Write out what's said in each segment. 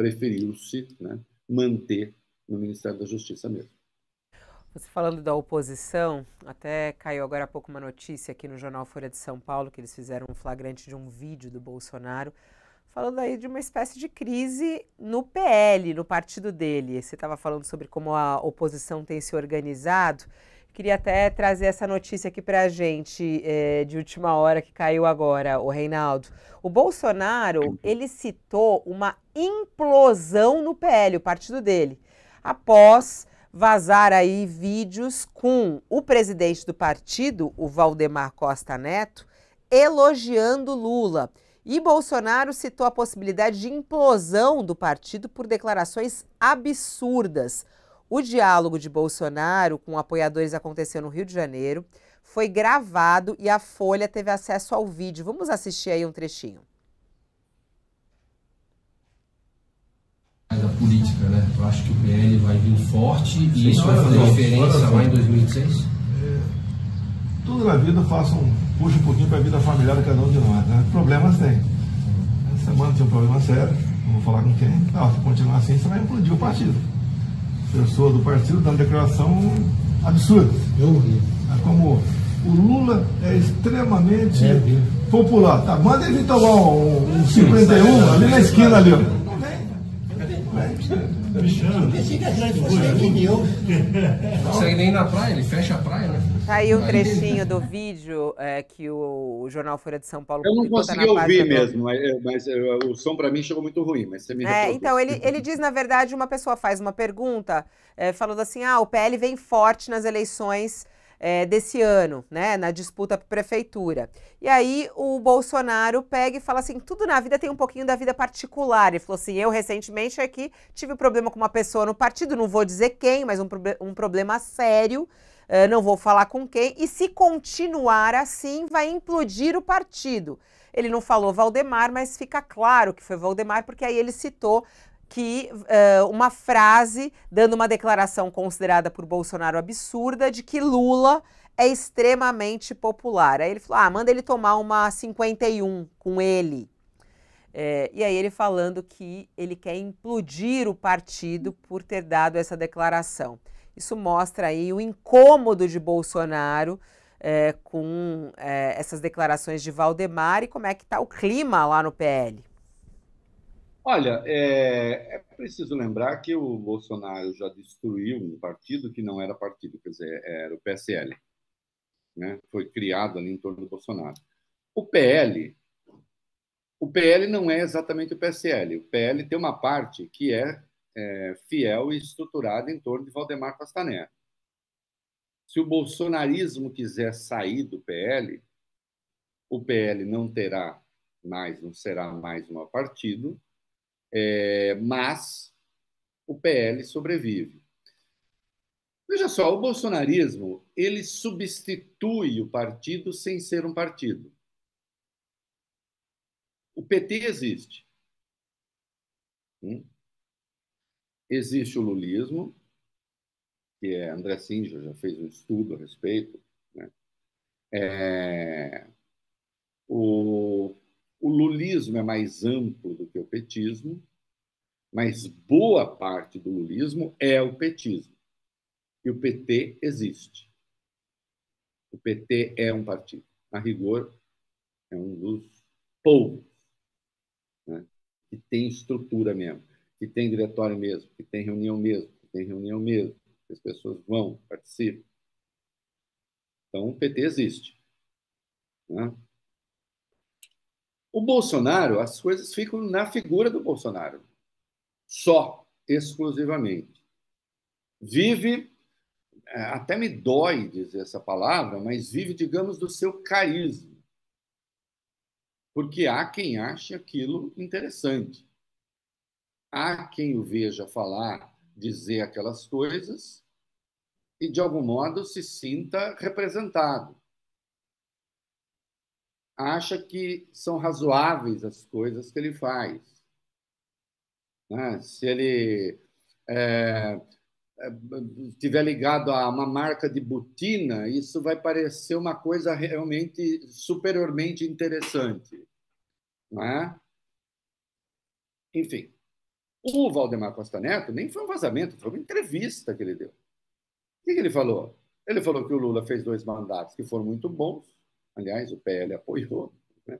preferiu-se né, manter no Ministério da Justiça mesmo. Você falando da oposição, até caiu agora há pouco uma notícia aqui no jornal Folha de São Paulo que eles fizeram um flagrante de um vídeo do Bolsonaro falando aí de uma espécie de crise no PL, no partido dele. Você estava falando sobre como a oposição tem se organizado. Queria até trazer essa notícia aqui para a gente é, de última hora que caiu agora, o Reinaldo. O Bolsonaro ele citou uma implosão no PL, o partido dele, após vazar aí vídeos com o presidente do partido, o Valdemar Costa Neto, elogiando Lula. E Bolsonaro citou a possibilidade de implosão do partido por declarações absurdas. O diálogo de Bolsonaro com apoiadores aconteceu no Rio de Janeiro, foi gravado e a Folha teve acesso ao vídeo. Vamos assistir aí um trechinho. Da política, né? Eu acho que o PL vai vir forte e isso vai fazer diferença lá em 2006? É, tudo na vida faça um, puxa um pouquinho para a vida familiar de cada um de nós. Né? Problemas tem. Essa semana tem um problema sério, não vou falar com quem. Ah, se continuar assim, você vai implodir o partido pessoa do partido dando declaração absurda. Eu vi. É como o Lula é extremamente é, popular. Tá, manda ele tomar um, um 51 ali na esquina ali, ó. Não consegue nem ir na praia, ele fecha a praia, né? Tá aí um trechinho do vídeo é, que o, o, Jornal Folha de São Paulo Eu não consegui ouvir mesmo, mas, mas, é, o som para mim chegou muito ruim, mas você me é, Então, ele, ele diz, na verdade, uma pessoa faz uma pergunta, é, falando assim, ah, o PL vem forte nas eleições é, desse ano, né, na disputa para prefeitura. E aí o Bolsonaro pega e fala assim: tudo na vida tem um pouquinho da vida particular. Ele falou assim: eu recentemente aqui tive um problema com uma pessoa no partido, não vou dizer quem, mas um, um problema sério. Uh, não vou falar com quem, e se continuar assim, vai implodir o partido. Ele não falou Valdemar, mas fica claro que foi Valdemar, porque aí ele citou que uh, uma frase dando uma declaração considerada por Bolsonaro absurda de que Lula é extremamente popular. Aí ele falou: ah, manda ele tomar uma 51 com ele. É, e aí ele falando que ele quer implodir o partido por ter dado essa declaração. Isso mostra aí o incômodo de Bolsonaro é, com é, essas declarações de Valdemar e como é que está o clima lá no PL. Olha, é, é, preciso lembrar que o Bolsonaro já destruiu um partido que não era partido, quer dizer, era o PSL. Né? Foi criado ali em torno do Bolsonaro. O PL, o PL não é exatamente o PSL. O PL tem uma parte que é, é fiel e estruturada em torno de Valdemar Castaneda. Se o bolsonarismo quiser sair do PL, o PL não terá mais, não será mais um partido, é, mas o PL sobrevive. Veja só, o bolsonarismo ele substitui o partido sem ser um partido. O PT existe. Hum? Existe o lulismo, que é André Singer já fez um estudo a respeito. Né? É, o o lulismo é mais amplo do que o petismo, mas boa parte do lulismo é o petismo. E o PT existe. O PT é um partido. A rigor, é um dos poucos né, que tem estrutura mesmo, que tem diretório mesmo, que tem reunião mesmo, que tem reunião mesmo, que as pessoas vão, participam. Então, o PT existe. Né? O Bolsonaro, as coisas ficam na figura do Bolsonaro, só, exclusivamente. Vive, é, até me dói dizer essa palavra, mas vive, digamos, do seu carisma. Porque há quem ache aquilo interessante. Há quem o veja falar, dizer aquelas coisas e, de algum modo, se sinta representado acha que são razoáveis as coisas que ele faz. Né? Se ele é, estiver ligado a uma marca de botina, isso vai parecer uma coisa realmente superiormente interessante. Não é? Enfim, O Valdemar Costa Neto nem foi um vazamento, foi uma entrevista que ele deu. O que ele falou? Ele falou que o Lula fez dois mandatos que foram muito bons. Aliás, o PL apoiou, né?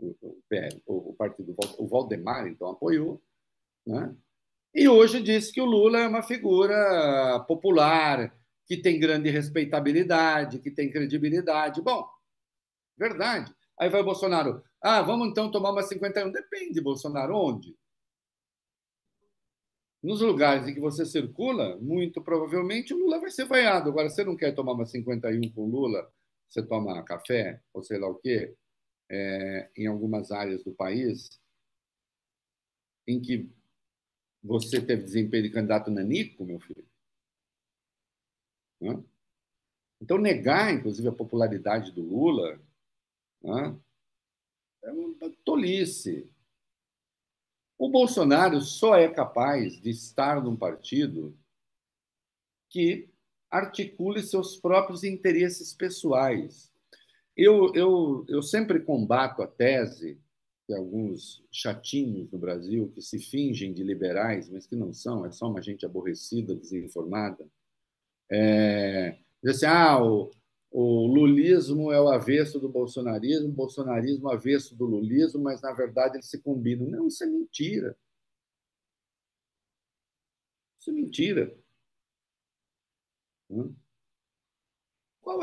o, PL, o, partido, o Valdemar, então, apoiou. Né? E hoje disse que o Lula é uma figura popular, que tem grande respeitabilidade, que tem credibilidade. Bom, verdade. Aí vai o Bolsonaro. Ah, vamos então tomar uma 51. Depende, Bolsonaro, onde? Nos lugares em que você circula, muito provavelmente o Lula vai ser vaiado. Agora, você não quer tomar uma 51 com o Lula, você toma café, ou sei lá o quê, é, em algumas áreas do país, em que você teve desempenho de candidato nanico, meu filho. Né? Então, negar, inclusive, a popularidade do Lula né, é uma tolice. O Bolsonaro só é capaz de estar num partido que articule seus próprios interesses pessoais. Eu, eu, eu sempre combato a tese que alguns chatinhos no Brasil, que se fingem de liberais, mas que não são, é só uma gente aborrecida, desinformada, é, diz assim, ah, o, o lulismo é o avesso do bolsonarismo, o bolsonarismo é o avesso do lulismo, mas na verdade eles se combinam. Não, isso é mentira. Isso é mentira. Hum?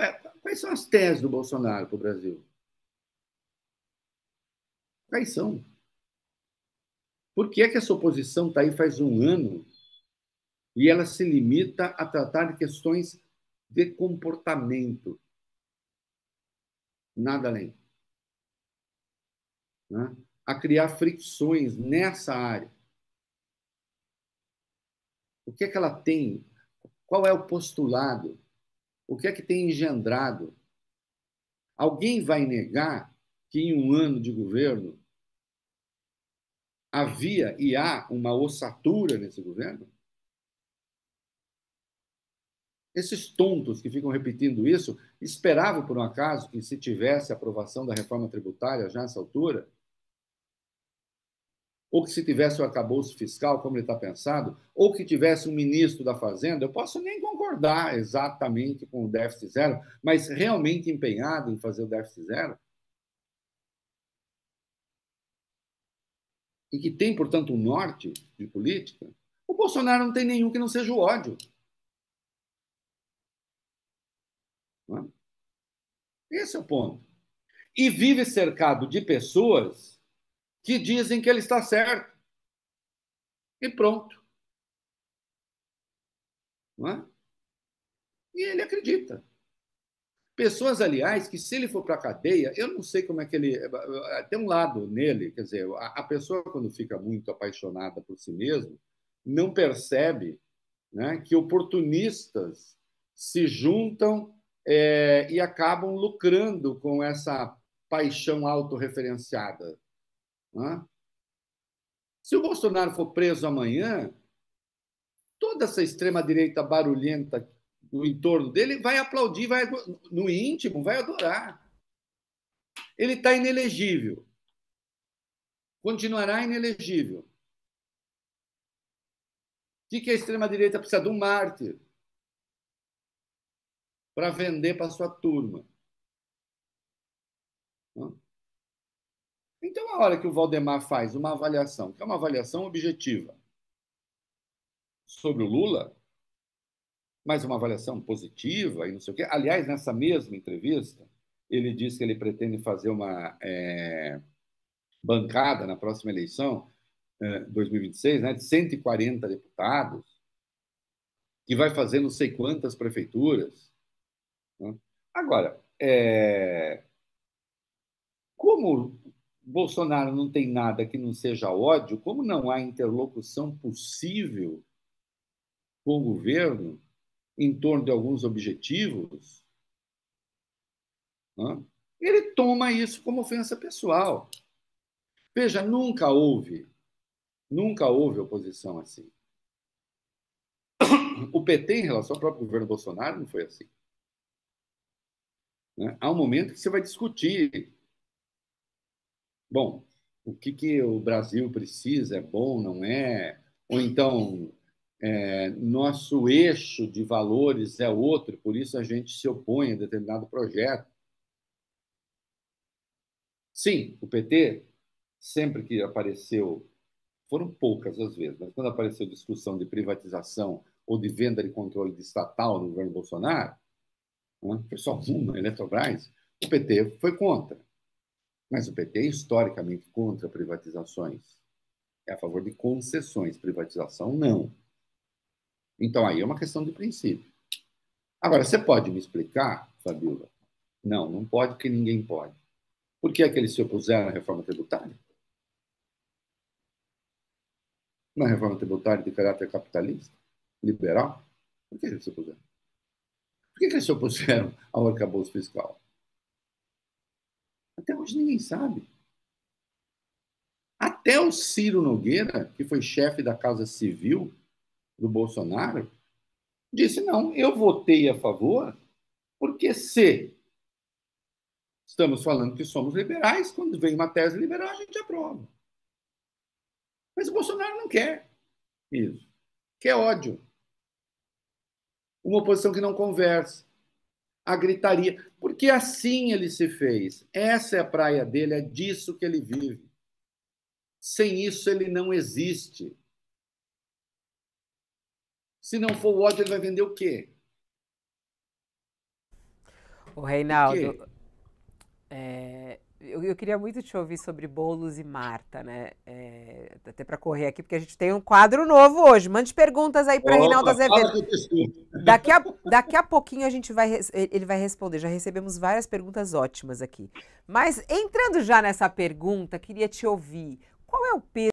É, quais são as teses do Bolsonaro para o Brasil? Quais são? Por que, é que essa oposição está aí faz um ano e ela se limita a tratar de questões de comportamento. Nada além. Né? A criar fricções nessa área. O que é que ela tem? Qual é o postulado? O que é que tem engendrado? Alguém vai negar que em um ano de governo havia e há uma ossatura nesse governo? Esses tontos que ficam repetindo isso esperavam, por um acaso, que se tivesse aprovação da reforma tributária já nessa altura? Ou que se tivesse o arcabouço fiscal, como ele está pensado, ou que tivesse um ministro da Fazenda, eu posso nem concordar exatamente com o déficit zero, mas realmente empenhado em fazer o déficit zero? E que tem, portanto, um norte de política? O Bolsonaro não tem nenhum que não seja o ódio. Esse é o ponto. E vive cercado de pessoas que dizem que ele está certo. E pronto. Não é? E ele acredita. Pessoas, aliás, que se ele for para a cadeia, eu não sei como é que ele. Tem um lado nele, quer dizer, a, pessoa, quando fica muito apaixonada por si mesmo, não percebe né, que oportunistas se juntam é, e acabam lucrando com essa paixão autorreferenciada. Né? Se o Bolsonaro for preso amanhã, toda essa extrema-direita barulhenta no entorno dele vai aplaudir, vai, no íntimo, vai adorar. Ele está inelegível. Continuará inelegível. O que a extrema-direita precisa? De um mártir para vender para sua turma. Então, a hora que o Valdemar faz uma avaliação, que é uma avaliação objetiva, sobre o Lula, mas uma avaliação positiva e não sei o quê. Aliás, nessa mesma entrevista, ele disse que ele pretende fazer uma é, bancada na próxima eleição, é, 2026, né, de 140 deputados, que vai fazer não sei quantas prefeituras. Né? Agora, é... como Bolsonaro não tem nada que não seja ódio, como não há interlocução possível com o governo em torno de alguns objetivos, né? ele toma isso como ofensa pessoal. Veja, nunca houve, nunca houve oposição assim. O PT, em relação ao próprio governo Bolsonaro, não foi assim. Né? Há um momento que você vai discutir. Bom, o que, que o Brasil precisa, é bom, não é? Ou então, é, nosso eixo de valores é outro, por isso a gente se opõe a determinado projeto. Sim, o PT, sempre que apareceu, foram poucas as vezes, mas quando apareceu discussão de privatização ou de venda de controle de estatal no governo Bolsonaro, né, foi só uma, Eletrobras, o PT foi contra. Mas o PT é historicamente contra privatizações. É a favor de concessões, privatização não. Então aí é uma questão de princípio. Agora, você pode me explicar, Fabiola? Não, não pode, porque ninguém pode. Por que é que eles se opuseram à reforma tributária? Uma reforma tributária de caráter capitalista, liberal? Por que eles se opuseram? Por que eles se opuseram ao arcabouço fiscal? Até hoje ninguém sabe. Até o Ciro Nogueira, que foi chefe da Casa Civil do Bolsonaro, disse: não, eu votei a favor, porque se estamos falando que somos liberais, quando vem uma tese liberal, a gente aprova. Mas o Bolsonaro não quer isso. Quer ódio. Uma oposição que não conversa. A gritaria. Porque assim ele se fez. Essa é a praia dele, é disso que ele vive. Sem isso, ele não existe. Se não for o ódio, ele vai vender o quê? O Reinaldo, é, eu, eu, queria muito te ouvir sobre Bolos e Marta, né? É, até para correr aqui, porque a gente tem um quadro novo hoje. Mande perguntas aí para Reinaldo Azevedo. Daqui a, daqui a pouquinho a gente vai, ele vai responder. Já recebemos várias perguntas ótimas aqui. Mas entrando já nessa pergunta, queria te ouvir. Qual é o peso